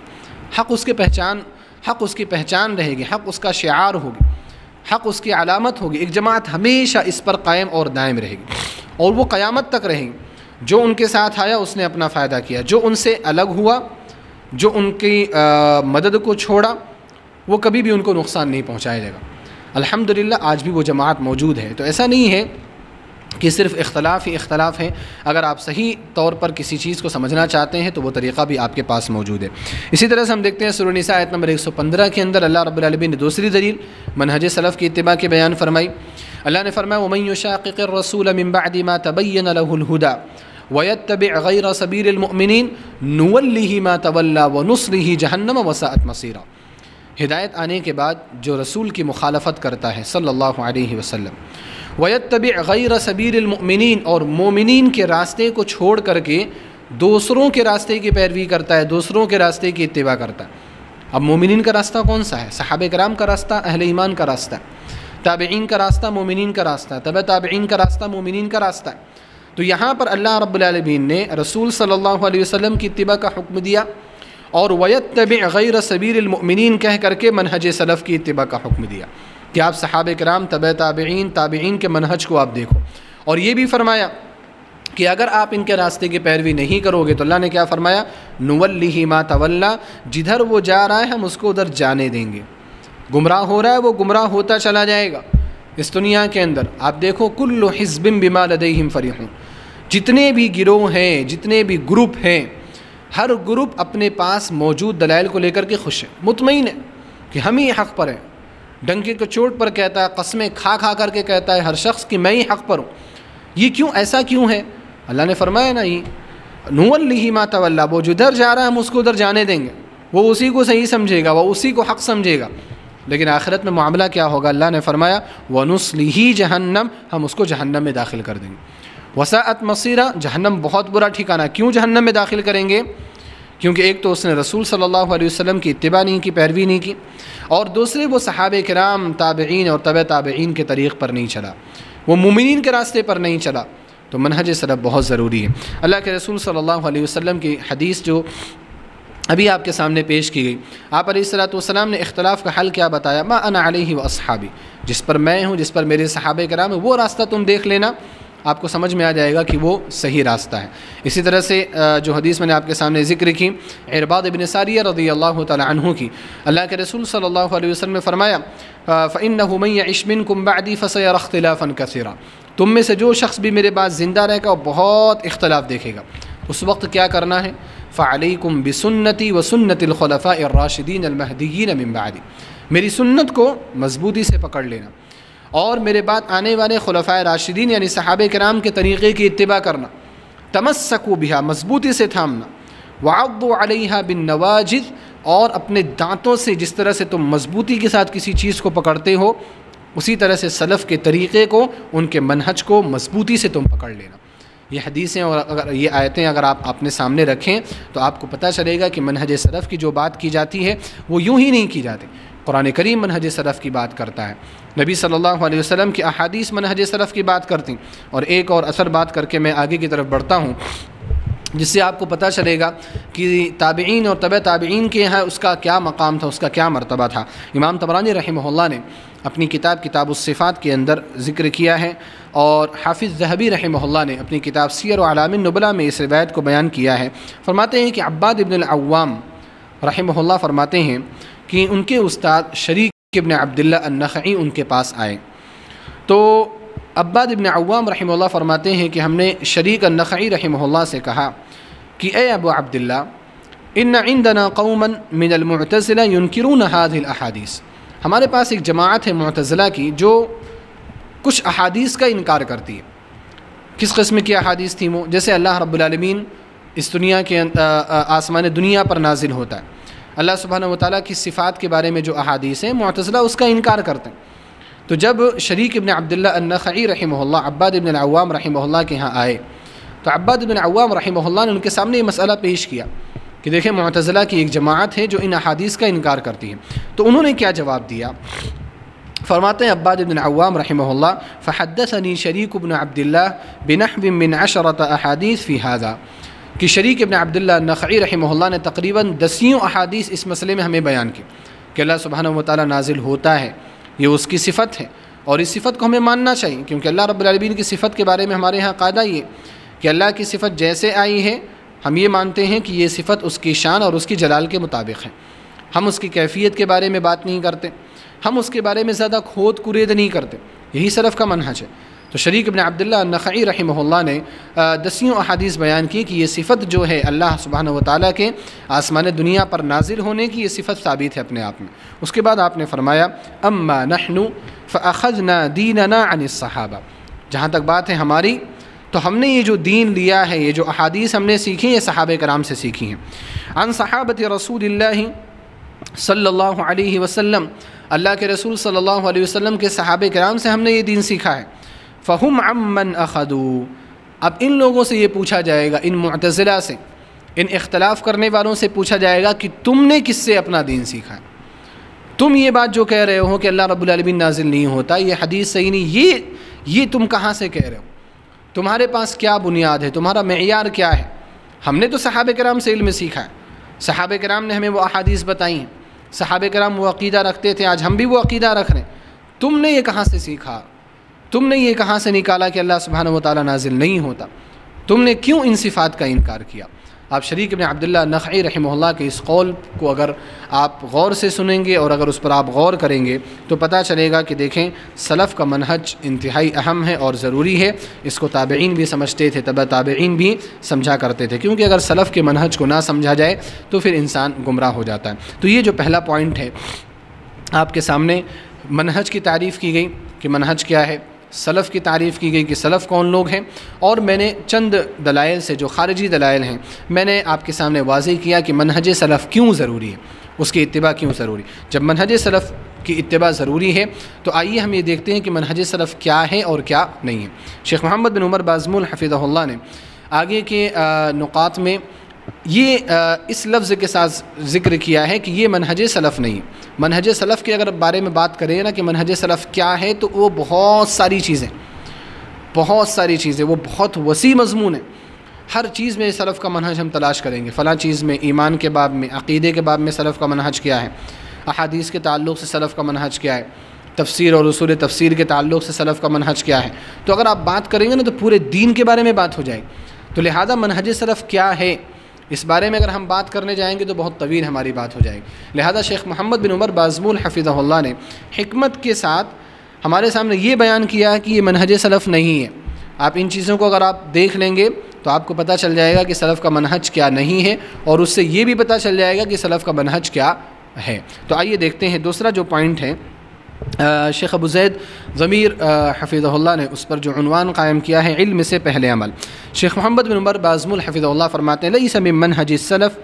हक़ उसके पहचान, हक़ उसकी पहचान रहेगी, हक़ उसका शार होगी, हक़ उसकी अलामत होगी। एक जमात हमेशा इस पर कायम और दायम रहेगी। और वो क़यामत तक रहेंगी। जो उनके साथ आया उसने अपना फ़ायदा किया। जो उनसे अलग हुआ जो उनकी आ, मदद को छोड़ा वो कभी भी उनको नुकसान नहीं पहुँचाया जाएगा अल्हम्दुलिल्लाह आज भी वो जमात मौजूद है। तो ऐसा नहीं है कि सिर्फ़ इख्तलाफ ही इख्तलाफ है। अगर आप सही तौर पर किसी चीज़ को समझना चाहते हैं तो वो तरीक़ा भी आपके पास मौजूद है। इसी तरह से हम देखते हैं सुरनिसा आयत नंबर 115 के अंदर अल्लाह रब्बुल ने दूसरी दलील मनहज सलफ़ की इतबा के बयान फरमाई। अल्लाह ने फरमाया वमैन शाक़िर मिनबादिमा तबैन लहुलहुदा वयतब गैर सबीरमिन नुवल्ली मा तवल्ला व नुसरी जहन्नम वसात मसीरा हिदायत आने के बाद जो रसूल की मुखालफत करता है सल्लल्लाहु अलैहि वसल्लम वयतब गैर सबीरमिन और मोमिन के रास्ते को छोड़ करके दूसरों के रास्ते की पैरवी करता है दूसरों के रास्ते की इतवा करता है अब मोमिन का रास्ता कौन सा है सहाब कराम का रास्ता अहल ईमान का रास्ता ताबेन का रास्ता मोमिन का रास्ता है तब ताबेन का रास्ता मोमिन का रास्ता तो यहाँ पर अल्लाह रब्लमीन ने रसूल अलैहि वसल्लम की इतबा का हुक्म दिया और वयत तब गैर सबीरमिन कह करके मनहज सलफ़ की इतबा का हुक्म दिया कि आप सहाब कराम, तब ताबेन ताबेन के मनहज को आप देखो। और ये भी फरमाया कि अगर आप इनके रास्ते की पैरवी नहीं करोगे तो अल्लाह ने क्या फरमाया? नुवल्ली मा तवल्ला, जिधर वो जा रहा है हम उसको उधर जाने देंगे। गुमराह हो रहा है, वो गुमराह होता चला जाएगा। इस दुनिया के अंदर, आप देखो, कुल्लो हिजबिम बिमा लदहिम फ़रीहूँ जितने भी गिरोह हैं, जितने भी ग्रुप हैं, हर ग्रुप अपने पास मौजूद दलाइल को लेकर के खुश है। मुतमिन है कि हम ही हक़ पर हैं। डंके को चोट पर कहता है, कस्में खा खा करके कहता है हर शख्स कि मैं ही हक़ पर हूँ। ये क्यों, ऐसा क्यों है? अल्लाह ने फरमाया ना, ये नूअल्ली मा तवल्ला, वो जिधर जा रहा है, हम उसको उधर जाने देंगे। वो उसी को सही समझेगा, वो उसी को हक समझेगा। लेकिन आखिरत में मामला क्या होगा? अल्लाह ने फरमाया वनुसली जहन्नम हम उसको जहन्नम में दाखिल कर देंगे। वसात मसीरा, जहन्नम बहुत बुरा ठिकाना। क्यों जहन्नम में दाखिल करेंगे? क्योंकि एक तो उसने रसूल सल्लल्लाहु अलैहि वसल्लम की इत्तबा नहीं की, पैरवी नहीं की, और दूसरे वो सहाब कराम ताबेन और तब ताबेन के तरीक़ पर नहीं चला। वो मुमिन के रास्ते पर नहीं चला। तो मनहज सलफ़ बहुत ज़रूरी है। अल्लाह के रसूल सल्लल्लाहु अलैहि वसल्लम की हदीस जो अभी आपके सामने पेश की गई। आप सलाम ने इख्तलाफ का हल क्या बताया? माँ अना अली व असहाबी। जिस पर मैं हूँ, जिस पर मेरे सहाबे कराम है, वो रास्ता तुम देख लेना। आपको समझ में आ जाएगा कि वो सही रास्ता है। इसी तरह से जो हदीस मैंने आपके सामने ज़िक्र की अरबाद इबन सारिया रदी अल्लाह तु की, अल्लाह के रसूल सल्लल्लाहु अलैहि वसल्लम ने फरमाया फ़िन हुमैया इश्मिन कुम्बादी फ़सर अख्तिलाफ़न कसीरा। तुम में से जो शख्स भी मेरे पास ज़िंदा रहेगा बहुत इख्तलाफ देखेगा। उस वक्त क्या करना है? फ़ालकुम बिसन्नति व सुन्नतलखलफ़ा राशिदीन अलमहदीन मिम्बादी मेरी सुन्नत को मजबूती से पकड़ लेना और मेरे बाद आने वाले खलफ़ा राशिदीन, यानी सहाब कराम के तरीक़े की इतबा करना। तमस्सकू बिहा, मजबूती से थामना। वाक़ा बिन नवाजिद और अपने दांतों से जिस तरह से तुम मजबूती के साथ किसी चीज़ को पकड़ते हो, उसी तरह से सलफ़ के तरीक़े को, उनके मनहज को मजबूती से तुम पकड़ लेना। ये हदीसें और अगर ये आयतें अगर आप अपने सामने रखें तो आपको पता चलेगा कि मनहज सलफ़ की जो बात की जाती है, वो यूँ ही नहीं की जाती। कुरान करीम मनहज सलफ़ की बात करता है। नबी सल्लल्लाहु अलैहि वसल्लम की अहादीस मनहज सलफ़ की बात करती। और एक और असर बात करके मैं आगे की तरफ़ बढ़ता हूँ, जिससे आपको पता चलेगा कि ताबेन और तब ताबेन के यहाँ उसका क्या मकाम था, उसका क्या मरतबा था। इमाम तबरानी रहमल्ला ने अपनी किताब किताब के अंदर ज़िक्र किया है। और हाफिज़ जहबी रहमल्ला ने अपनी किताब सीर आलामिन नबला में इस रिवायत को बयान किया है। फरमाते हैं कि अब्बाद इबन अवाम रहमल्ला फरमाते हैं कि उनके उस्ताद शरीक इबन अब्दुल्ला उनके पास आए। तो अब्बाद इबन अवाम रहमल्ला फरमाते हैं कि हमने शरीक अन्नखी रहमल्ला से कहा कि, ए अबू अब्दुल्ला इन इंदना कौमन मिनलमतज़ला हादिल अहादीस। हमारे पास एक जमात है मतज़ला की, जो कुछ अहादीस का इनकार करती है। किस कस्म की अहादीस थी वो? जैसे अल्लाह रब्बुल इस दुनिया के आसमान, दुनिया पर नाजिल होता है। अल्लाह सुबहान वाली की सिफ़ात के बारे में जो अहादीस हैं, मतज़ला उसका इनकार करते हैं। तो जब शरीक इबन अब्दुल्ला अन्नखी रहीमल्ला अब्बाद इबन अवाम रहीमल्ला के यहाँ आए तो अब्बाद इबन अवाम रहीमल्ला ने उनके सामने ये मसला पेश किया कि देखें मतज़ला की एक जमात है जो इन अहादीस का इनकार करती है। तो उन्होंने क्या जवाब दिया? फरमाते हैं अब्बाद इबन अवाम रहीमल्ला फ़हदसनी शरीक इबन अब्दुल्ला बिनहब मिन अशरत अहादीस फ़ी हाजा कि शरीक इबन अब्दुल्ला नख़ी रहमल्ला ने तकरीबन दसियों अहादीस इस मसले में हमें बयान की कि अल्लाह सुबहान व नाजिल होता है ये उसकी सिफत है और इस सिफत को हमें मानना चाहिए क्योंकि अल्लाह रब्बुल की सिफत के बारे में हमारे यहाँ कायदा ये कि अल्लाह की सिफत जैसे आई है हम ये मानते हैं कि ये सिफत उसकी शान और उसकी जलाल के मुताबिक है हम उसकी कैफियत के बारे में बात नहीं करते हम उसके बारे में ज़्यादा खोद कुरेद नहीं करते। यही सरफ का मनहज है। तो शरीक इबन अब्दुल्ला नख़ी रहीमल्ला ने दसियों अहादीस बयान की कि ये सिफ़त जो है अल्लाह सुबहान व ताली के आसमान दुनिया पर नाजिल होने की ये सिफ़त साबित है अपने आप में। उसके बाद आपने फरमाया, अम्मा नहनु फ़अज़ ना दीन ना सहाबा। जहाँ तक बात है हमारी तो हमने ये जो दीन लिया है, ये जो अहादीस हमने सीखी ये सहाब कराम से सीखी हैं। अन सहाबत रसूल सल्ला वसल्लम अल्लाह के रसूल सल्लल्लाहु अलैहि वसल्लम के सहाब कराम से हमने ये दीन सीखा है। फ़हुम अमन अखदू। अब इन लोगों से ये पूछा जाएगा, इन मतज़िला से, इन इख्तलाफ़ करने वालों से पूछा जाएगा कि तुमने किससे अपना दीन सीखा है? तुम ये बात जो कह रहे हो कि अल्लाह रबालमीन नाजिल नहीं होता, ये हदीस सही नहीं, ये ये तुम कहाँ से कह रहे हो? तुम्हारे पास क्या बुनियाद है? तुम्हारा मैार क्या है? हमने तो सहाब कराम से इल्म सीखा है। सहाब कराम ने हमें वो अहादीस बताई हैं। सहाब कराम वो अकीदा रखते थे, आज हम भी वो अकीदा रख रहे हैं। तुमने ये कहाँ से सीखा? तुमने ये कहाँ से निकाला कि अल्लाह सुबहान व नाजिल नहीं होता? तुमने क्यों इन सिफ़ात का इनकार किया? आप शरीक में अब्दुल्ला नख़ी रहमल्ला के इस कौल को अगर आप गौर से सुनेंगे और अगर उस पर आप गौर करेंगे तो पता चलेगा कि देखें, सलफ़ का मनहज इंतहाई अहम है और ज़रूरी है। इसको ताबेन भी समझते थे, तब ताबेन भी समझा करते थे। क्योंकि अगर सलफ़ के मनहज को ना समझा जाए तो फिर इंसान गुमराह हो जाता है। तो ये जो पहला पॉइंट है, आपके सामने मनहज की तारीफ़ की गई कि मनहज क्या है? सलफ़ की तारीफ़ की गई कि सलफ़ कौन लोग हैं? और मैंने चंद दलाइल से, जो खारजी दलाइल हैं, मैंने आपके सामने वाजे किया कि मनहज सलफ़ क्यों ज़रूरी है? उसकी इतबा क्यों ज़रूरी? जब मनहज सलफ़ की इतबा ज़रूरी है तो आइए हम ये देखते हैं कि मनहज सलफ़ क्या है और क्या नहीं है। शेख मोहम्मद बिन उमर बाज़मुल हफ़ीज़ल्ला ने आगे के नुकात में ये इस लफ्ज़ के साथ ज़िक्र किया है कि ये मनहज सलफ़ नहीं। मनहज सलफ़ के अगर बारे में बात करें ना कि मनहज सलफ़ क्या है तो वो बहुत सारी चीज़ें, बहुत सारी चीज़ें, वो बहुत वसी मजमून है। हर चीज़ में सलफ़ का मनहज हम तलाश करेंगे। फ़लाँ चीज़ में, ईमान के बाब में, अक़ीदे के बाब में सलफ़ का मनहज क्या है? अहादीस के ताल्लुक़ से सलफ़ का मनहज क्या है? तफसीर और रसूल तफसीर के ताल्लुक़ से सलफ़ का मनहज क्या है? तो अगर आप बात करेंगे ना तो पूरे दीन के बारे में बात हो जाएगी। तो लिहाजा मनहज सलफ़ क्या है? इस बारे में अगर हम बात करने जाएँगे तो बहुत तवील हमारी बात हो जाएगी। लिहाजा शेख मोहम्मद बिन उमर बाज़मुल हफ़ीज़ल्ला ने हमत के साथ हमारे सामने ये बयान किया कि ये मनहज सलफ़ नहीं है। आप इन चीज़ों को अगर आप देख लेंगे तो आपको पता चल जाएगा कि सलफ़ का मनहज क्या नहीं है और उससे ये भी पता चल जाएगा कि सलफ़ का मनहज क्या है। तो आइए देखते हैं दूसरा जो पॉइंट है शेख अबू जैद ज़मीर हफ़ीज़ल्ला ने उस पर जो उनवान कायम किया है, इल्म से पहले अमल। शेख मोहम्मद बिन उमर बाज़मुल हफ़ीज़ल्ला फरमाते हैं लई मन हज सलफ़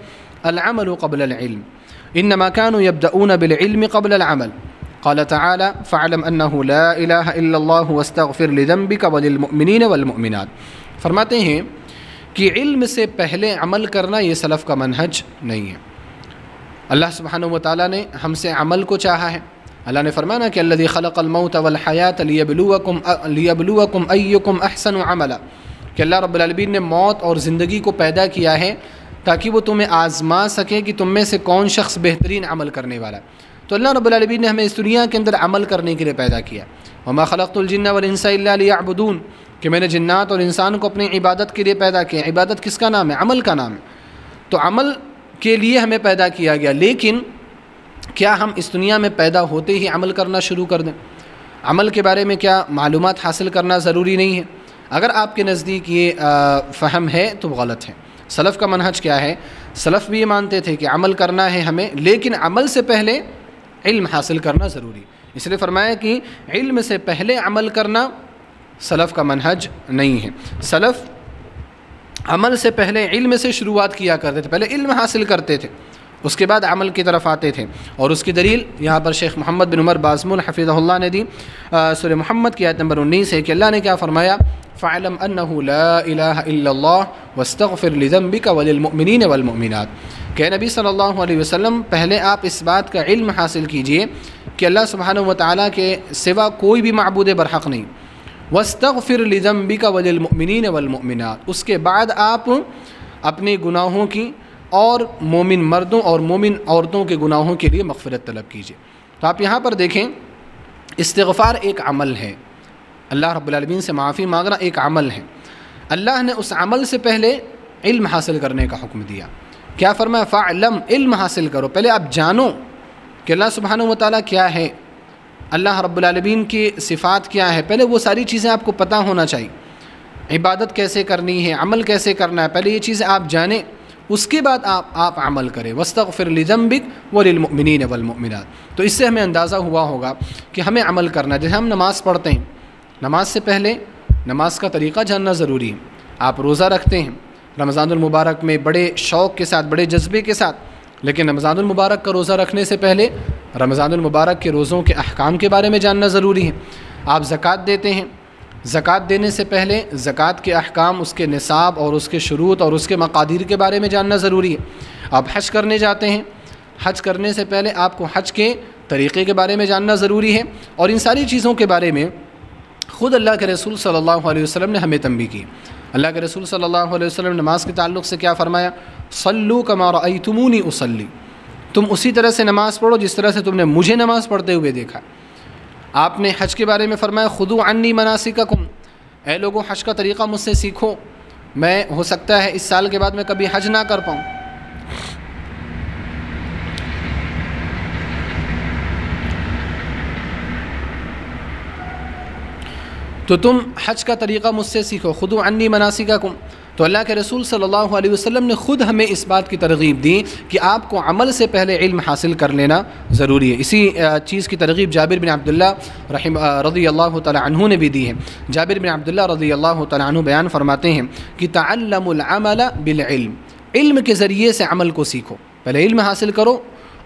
अमल कबलम इन मकान यबदऊन बिलम कबलमल क़ाल ताली फ़ालम वस्तफ़िर लम्बिक वलमिन वलमिनत फरमाते हैं कि इल्म से पहले अमल करना ये सलफ़ का मनहज नहीं है। अल्लाह सुबहान व ताली ने हमसे अमल को चाहा है। अल्लाह ने फरमाना कि अल्लाह ख़लक़लमौत वलहयात लियबलुवकुम अय्युकुम अहसन अमला कि अल्लाह रब्बुल ने मौत और ज़िंदगी को पैदा किया है ताकि वो तुम्हें आज़मा सके कि तुम में से कौन शख्स बेहतरीन अमल करने वाला तो अल्लाह रब्बुल ने हमें इस दुनिया के अंदर अमल करने के लिए पैदा किया वमा ख़लक़ुलजिन्न वलनसाबून कि मैंने जन्नात और इंसान को अपनी इबादत के लिए पैदा किया इबादत किसका नाम है अमल का नाम है तो अमल के लिए हमें पैदा किया गया लेकिन क्या हम इस दुनिया में पैदा होते ही अमल करना शुरू कर दें? अमल के बारे में क्या मालूम हासिल करना ज़रूरी नहीं है? अगर आपके नज़दीक ये फ़हम है तो गलत है। सलफ़ का मनहज क्या है? सलफ़ भी ये मानते थे कि अमल करना है हमें, लेकिन अमल से पहले इल्म हासिल करना ज़रूरी। इसलिए फरमाया कि इल्म से पहले अमल करना सलफ़ का मनहज नहीं है। सलफ़ अमल से पहले इल्म से शुरुआत किया करते थे, पहले इल्म हासिल करते थे। उसके बाद अमल की तरफ़ आते थे। और उसकी दलील यहाँ पर शेख मोहम्मद बिन उमर बाज़मुल हफ़ीज़ल्ला ने दी। सुर मोहम्मद की आयत नंबर उन्नीस है कि अल्लाह ने क्या फ़रमाया? फ़ालम अनला वस्तफ़िरज़म्बी का वलमिन वलमिनत के नबी सल्लल्लाहु अलैहि वसल्लम, पहले आप इस बात का इल्म हासिल कीजिए कि अल्लाह सुबहान व ताली के सिवा कोई भी मबूद बरहक नहीं। वस्तफ़िर का वलमिन वलमिनत उसके बाद आप अपने गुनाहों की और मोमिन मर्दों और मोमिन औरतों के गुनाहों के लिए मफ़रत तलब कीजिए। तो आप यहाँ पर देखें इस्तफ़ार एक अमल है। अल्लाह रब्बुल से माफ़ी मांगना एक अमल है। अल्लाह ने उस अमल से पहले इल्म हासिल करने का हुक्म दिया। क्या फरमाया? फ़ालम इल्म हासिल करो। पहले आप जानो कि अल्लाह सुबहान व ताली क्या है। अल्लाह रब्बुल की सिफ़ात क्या है? पहले वो सारी चीज़ें आपको पता होना चाहिए। इबादत कैसे करनी है? अमल कैसे करना है? पहले ये चीज़ें आप जानें। उसके बाद आप आप अमल करें। वस्तफ़िर लिजम्बिक वलमिन वलमिनत तो इससे हमें अंदाज़ा हुआ होगा कि हमें अमल करना जैसे हम नमाज़ पढ़ते हैं, नमाज़ से पहले नमाज़ का तरीक़ा जानना ज़रूरी है। आप रोज़ा रखते हैं रमज़ानमबारक में बड़े शौक़ के साथ, बड़े जज्बे के साथ, लेकिन रमज़ानमबारक का रोज़ा रखने से पहले रमज़ानमबारक के रोज़ों के अहकाम के बारे में जानना ज़रूरी है। आप ज़क़़त देते हैं ज़क़़त देने से पहले ज़क़़त के अहकाम, उसके निसाब और उसके शुरूत और उसके मकादिर के बारे में जानना ज़रूरी है। आप हज करने जाते हैं। हज करने से पहले आपको हज के तरीक़े के बारे में जानना ज़रूरी है और इन सारी चीज़ों के बारे में ख़ुद अल्लाह के रसूल सल्लल्लाहु अलैहि वसल्लम ने हमें तंबी की। अल्लाह के रसूल सल्लल्लाहु अलैहि वसल्लम नमाज़ के ताल्लुक़ से क्या फ़रमाया? सल्लु कमार तुमूनी उसली तुम उसी तरह से नमाज़ पढ़ो जिस तरह से तुमने मुझे नमाज़ पढ़ते हुए देखा। आपने हज के बारे में फ़रमाया, खुद अन्नी मनासिका कुम ए लोगों, हज का तरीक़ा मुझसे सीखो। मैं, हो सकता है, इस साल के बाद मैं कभी हज ना कर पाऊँ। तो तुम हज का तरीक़ा मुझसे सीखो। खुद अन्नी मनासिका कुम तो अल्लाह के रसूल सल्लल्लाहु अलैहि वसल्लम ने ख़ुद हमें इस बात की तरगीब दी कि आपको अमल से पहले इल्म हासिल कर लेना ज़रूरी है। इसी चीज़ की तरगीब जाबिर बिन अब्दुल्ला रदी अल्लाह तु ने भी दी है। जाबिर बिन अब्दुल्ला रदी अल्लाह तु बयान फरमाते हैं कि तल्लमल बिल्म इल्म के ज़रिए से अमल को सीखो। पहले इल्म हासिल करो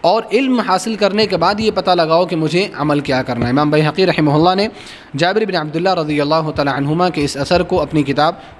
और इल्म हासिल करने के बाद ये पता लगाओ कि मुझे अमल क्या करना है। इमाम भाई हक़ी रहमल्ला ने जाबिर बिन अब्दुल्ला रज़ी अल्लाह तहुमा के इस असर को अपनी किताब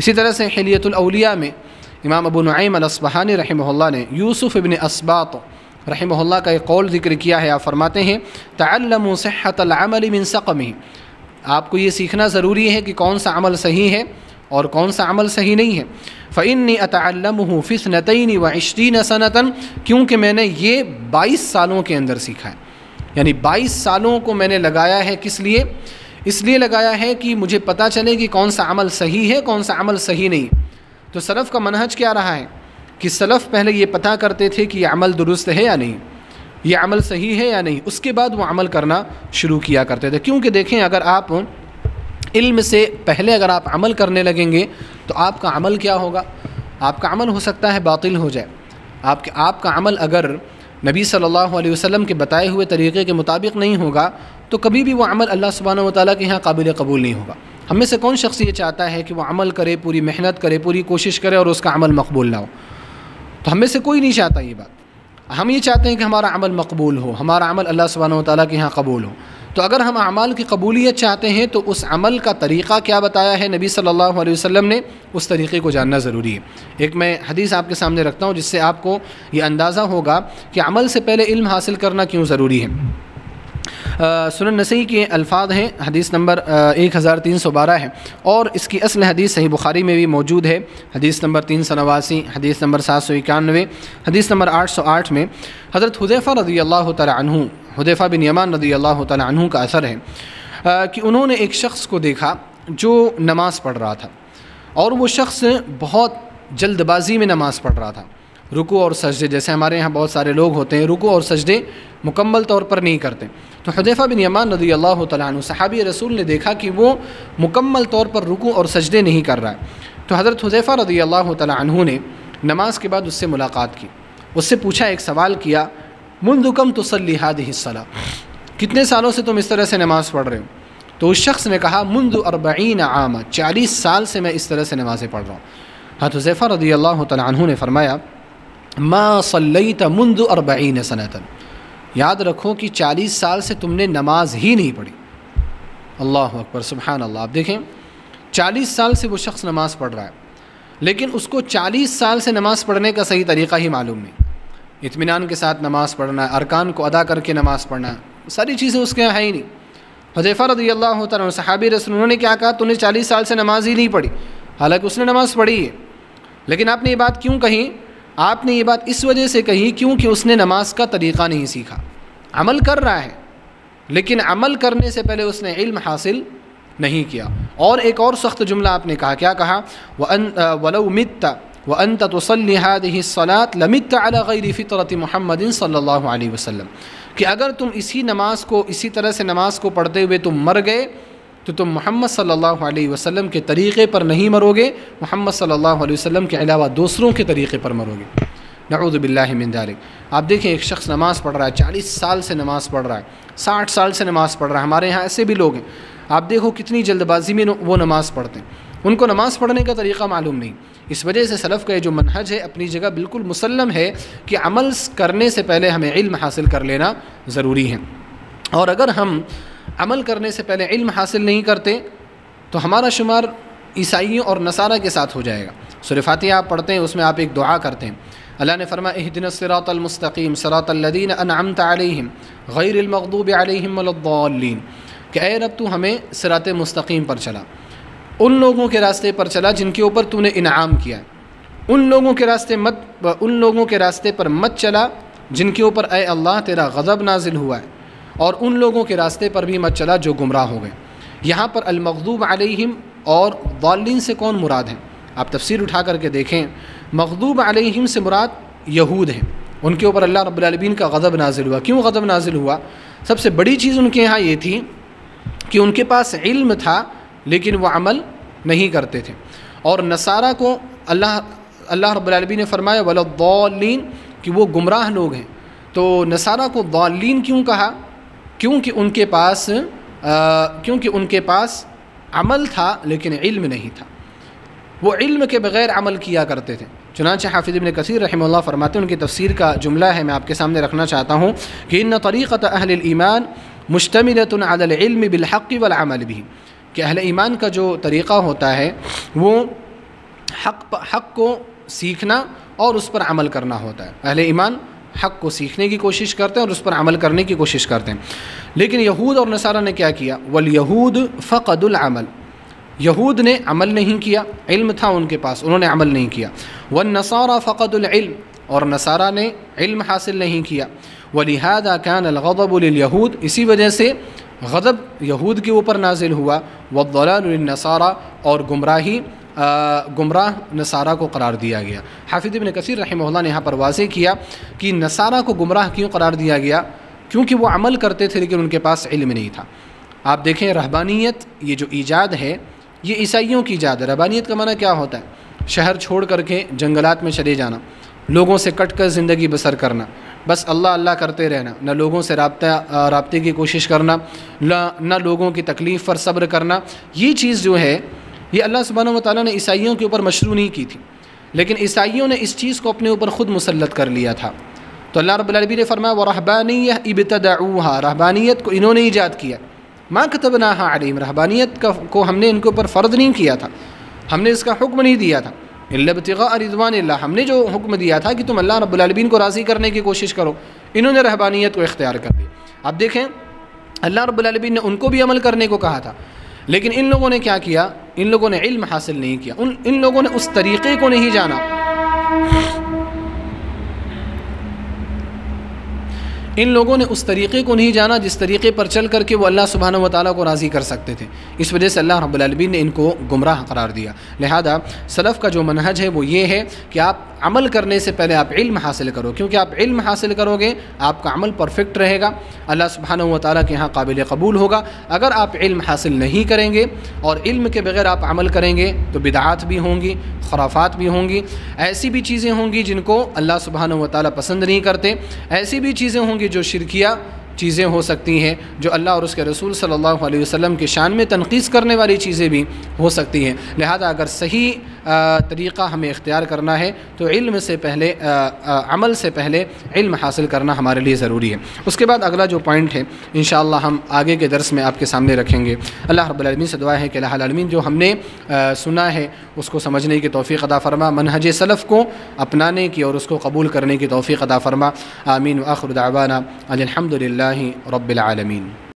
इसी तरह से हलियतुलौलिया में इमाम अबू नईम अलसबहानी रहमल्ला ने यूसुफ़ इबन असबात रहमल्ला का एक कौल ज़िक्र किया है। आप फरमाते हैं तल्लम सेहतमल मिन सकमी। आपको ये सीखना ज़रूरी है कि कौन सा अमल सही है और कौन सा अमल सही नहीं है? फ़ैनी अतम हूँ फ़िसनतनी व इश्तीन सनतन, क्योंकि मैंने ये बाईस सालों के अंदर सीखा है। यानी बाईस सालों को मैंने लगाया है किस लिए? इसलिए लगाया है कि मुझे पता चले कि कौन सा अमल सही है, कौन सा अमल सही नहीं। तो सलफ़ का मनहज क्या रहा है? कि सलफ़ पहले ये पता करते थे कि यह अमल दुरुस्त है या नहीं। ये अमल सही है या नहीं? उसके बाद वो अमल करना शुरू किया करते थे। क्योंकि देखें, अगर आप इल्म से पहले अगर आप अमल करने लगेंगे तो आपका अमल क्या होगा? आपका अमल हो सकता है बातिल हो जाए। आपके, आपका अमल अगर नबी सल्लल्लाहु अलैहि वसल्लम के बताए हुए तरीक़े के मुताबिक नहीं होगा तो कभी भी वो अमल अल्लाह सुबहान ताली के यहाँ काबिल कबूल नहीं होगा। हम में से कौन शख्स ये चाहता है कि वह अमल करे, पूरी मेहनत करे, पूरी कोशिश करे और उसका अमल मकबूल ना हो? तो हम से कोई नहीं चाहता ये बात। हम ये चाहते हैं कि हमारा अमल मकबूल हो, हमारा अमल अल्लाह सुबहान ताली के यहाँ कबूल हो। तो अगर हम अमाल की कबूलियत चाहते हैं तो उस अमल का तरीक़ा क्या बताया है? नबी सल्लल्लाहु अलैहि वसल्लम ने उस तरीक़े को जानना ज़रूरी है। एक मैं हदीस आपके सामने रखता हूँ, जिससे आपको ये अंदाज़ा होगा कि अमल से पहले इल्म हासिल करना क्यों ज़रूरी है। सुन नसी के अल्फाज हैं, हदीस नंबर एक हज़ार तीन सौ बारह है। और इसकी असल हदीस सही बुखारी में भी मौजूद है। हदीस नंबर तीन सौ नवासी, हदीस नंबर सात सौ इक्यानवे, हदीस नंबर आठ सौ आठ में हज़रत हुदैफ़ा रदी अल्लाह तु हुदैफ़ा बिन यमान रदी अल्लाह तु का असर है कि उन्होंने एक शख्स को देखा जो नमाज़ पढ़ रहा था। और वो शख्स बहुत जल्दबाजी में नमाज़ पढ़ रहा था। रुकू और सजदे, जैसे हमारे यहाँ बहुत सारे लोग होते हैं, रुकू और सजदे मुकम्मल तौर पर नहीं करते। तो हदैफ़ा बिन यमान रदी अल्लाह तु रसूल ने देखा कि वो मुकम्मल तौर पर रुकू और सजदे नहीं कर रहा है। तो हज़रत हुदैफ़ा रदी अल्लाह तु ने नमाज़ के बाद उससे मुलाकात की। उससे पूछा, एक सवाल किया मुंदुकम तसली हाद हिस्सला कितने सालों से तुम इस तरह से नमाज़ पढ़ रहे हो? तो उस शख्स ने कहा, मुंद अरबईन आम, चालीस साल से मैं इस तरह से नमाज़ें पढ़ रहा हूँ। हाँ तो जैफ़ा रदी अल्लाह तु ने फरमाया, माँ सल्लईत मुंद अरबईन सनतन। याद रखो कि चालीस साल से तुमने नमाज़ ही नहीं पढ़ी। अल्लाह अकबर सुबहान अल्लाह आप देखें, चालीस साल से वो शख्स नमाज़ पढ़ रहा है, लेकिन उसको चालीस साल से नमाज़ पढ़ने का सही तरीक़ा ही मालूम नहीं। इतमान के साथ नमाज़ पढ़ना, अरकान को अदा करके नमाज़ पढ़ना, सारी चीज़ें उसके यहाँ है ही नहीं। हज़ैफ़ा रदी अल्लाह सहाबी रसूल, उन्होंने क्या कहा? तूने चालीस साल से नमाज़ ही नहीं पढ़ी। हालाँकि उसने नमाज़ पढ़ी है। लेकिन आपने ये बात क्यों कही? आपने ये बात इस वजह से कही क्योंकि उसने नमाज़ का तरीक़ा नहीं सीखा। अमल कर रहा है, लेकिन अमल करने से पहले उसने इल्म हासिल नहीं किया। और एक और सख्त जुमला आपने कहा, क्या कहा? व वलो मित्ता, व अन तसलात लमित गैर फ़ितरत महमद सल्ला वसम कि अगर तुम इसी नमाज़ को, इसी तरह से नमाज़ को पढ़ते हुए तुम मर गए तो तुम मोहम्मद सल्लल्लाहु अलैहि वसल्लम के तरीक़े पर नहीं मरोगे, मोहम्मद सल्लल्लाहु अलैहि वसल्लम के अलावा दूसरों के तरीक़े पर मरोगे। नऊद बिल्लामिनदारिक आप देखें, एक शख्स नमाज़ पढ़ रहा है, चालीस साल से नमाज़ पढ़ रहा है, साठ साल से नमाज़ पढ़ रहा है। हमारे यहाँ ऐसे भी लोग हैं। आप देखो कितनी जल्दबाजी में वो नमाज़ पढ़ते हैं। उनको नमाज़ पढ़ने का तरीक़ा मालूम नहीं। इस वजह से सलफ़ का ये जो मनहज है, अपनी जगह बिल्कुल मुसलम है कि अमल करने से पहले हमें इल्म हासिल कर लेना ज़रूरी है। और अगर हम अमल करने से पहले इल्म हासिल नहीं करते तो हमारा शुमार ईसाइयों और नसारा के साथ हो जाएगा। सुरफ़ाती आप पढ़ते हैं, उसमें आप एक दुआ करते हैं। अल्लाह ने फरमा दिन सरातमस्तकीम सरातल्लिन अनमत अलहम गैरमकदूब अलहमद्दीन कि ए रब, तू हमें सरात मुस्तकीम पर चला। उन लोगों के रास्ते पर चला जिनके ऊपर तूने इनाम किया उन लोगों के रास्ते मत, उन लोगों के रास्ते पर मत चला जिनके ऊपर ए अल्लाह, तेरा गज़ब नाजिल हुआ है। और उन लोगों के रास्ते पर भी मत चला जो गुमराह हो गए। यहाँ पर अलमखदूब अलहिम और वालिन से कौन मुराद हैं? आप तफसीर उठा करके देखें। मखदूब अलहिम से मुराद यहूद हैं। उनके ऊपर अल्लाह रब्लमीन का गज़ब नाजिल हुआ। क्यों गज़ब नाजिल हुआ? सबसे बड़ी चीज़ उनके यहाँ ये थी कि उनके पास इल्म था, लेकिन वह अमल नहीं करते थे। और नसारा को अल्लाह अल्लाह रब्बुल ने फरमाया वलद्दौलीन कि वो गुमराह लोग हैं। तो नसारा को दौलीन क्यों कहा? क्योंकि उनके पास क्योंकि उनके पास अमल था, लेकिन इल्म नहीं था। वो इल्म के बग़ैर अमल किया करते थे। चुनाच हाफिज़ इबन कसीर रहमल्ला फरमाते उनकी तफसीर का जुमला है, मैं आपके सामने रखना चाहता हूँ कि इन तरीक़त अहल ईमान मुश्तमिलतम बिलहक़ वलमल भी कि अहल ईमान का जो तरीक़ा होता है, वो हक़ हक़ को सीखना और उस पर अमल करना होता है। अहल ईमान हक़ को सीखने की कोशिश करते हैं और उस पर अमल करने की कोशिश करते हैं। लेकिन यहूद और नसारा ने क्या किया? वल यहूद फ़क़दुलमल यहूद ने अमल नहीं किया, इल्म था उनके पास, उन्होंने अमल नहीं किया। वन नसारा फ़क़दुलम और नसारा ने इल्म हासिल नहीं किया। वलिहादा कान अलगदबुलयहूद इसी वजह से गदब यहूद के ऊपर नाजिल हुआ। वदलानसारा और गुमराही गुमराह नसारा को करार दिया गया। हाफिद इबन कसीर रहमल्ला ने यहाँ पर वाजे किया कि नसारा को गुमराह क्यों करार दिया गया? क्योंकि वो अमल करते थे, लेकिन उनके पास इल्म नहीं था। आप देखें, रहबानियत, ये जो ईजाद है, ये ईसाइयों की ईजाद है। रहबानियत का माना क्या होता है? शहर छोड़ करके जंगलात में चले जाना, लोगों से कट कर ज़िंदगी बसर करना, बस अल्लाह अल्लाह करते रहना, न लोगों से रबता रबते की कोशिश करना न लोगों की तकलीफ़ पर सब्र करना, ये चीज़ जो है ये अल्लाह सुबहान ताली ने ईसाइयों के ऊपर मशरू नहीं की थी। लेकिन ईसाइयों ने इस चीज़ को अपने ऊपर ख़ुद मुसलत कर लिया था। तो अल्लाह रबी ने फरमाया, व रहबानी इबतदाऊहा रहबानियत को इन्होंने ईजाद किया। माँ कतबना अलीम रहबानियत का, को हमने इनके ऊपर फ़र्द नहीं किया था। हमने इसका हुक्म नहीं दिया था। इल्लबतगा रिजवान हमने जो हुक्म दिया था कि तुम अल्लाह रब्लमीन को राज़ी करने की कोशिश करो, इन्होंने रहबानियत को इख्तियार कर दी अब देखें, अल्लाह रब्लमीन ने उनको भी अमल करने को कहा था। लेकिन इन लोगों ने क्या किया? इन लोगों ने इल्म हासिल नहीं किया। उन इन लोगों ने उस तरीक़े को नहीं जाना। इन लोगों ने उस तरीक़े को नहीं जाना जिस तरीक़े पर चल करके वो अल्लाह सुबहान व ताली को राज़ी कर सकते थे। इस वजह से अल्लाह रब्लमीन ने इनको गुमराह करार दिया। लिहाजा सलफ़ का जो मनहज है वो ये है कि आप अमल करने से पहले आप इल्म हासिल करो। क्योंकि आप इल्म हासिल करोगे, आपका अमल परफेक्ट रहेगा, अल्लाह सुबहान व ताली के यहाँ काबिल कबूल होगा। अगर आप इल्म हासिल नहीं करेंगे और इल्म के बगैर आप अमल करेंगे तो बिदात भी होंगी, खराफात भी होंगी। ऐसी भी चीज़ें होंगी जिनको अल्लाह सुबहान व ताली पसंद नहीं करते। ऐसी भी चीज़ें होंगी जो शिरकिया चीज़ें हो सकती हैं, जो अल्लाह और उसके रसूल सल्लल्लाहु अलैहि वसल्लम के शान में तनकीस करने वाली चीज़ें भी हो सकती हैं। लिहाजा अगर सही तरीक़ा हमें इख्तियार करना है तो इल्म से पहले अमल से पहले इल्म हासिल करना हमारे लिए ज़रूरी है। उसके बाद अगला जो पॉइंट है इन हम आगे के दर्स में आपके सामने रखेंगे। अल्लाह रबालमीन से दुआ है कि अल्लामीन जो हमने सुना है, उसको समझने की तोफ़ी अदा फ़रमा, मनहज सलफ़ को अपनाने की और उसको कबूल करने की तोफ़ी अदा फ़रमा। आमीन आखरुदावाना अलहमदिल्ला रबालमीन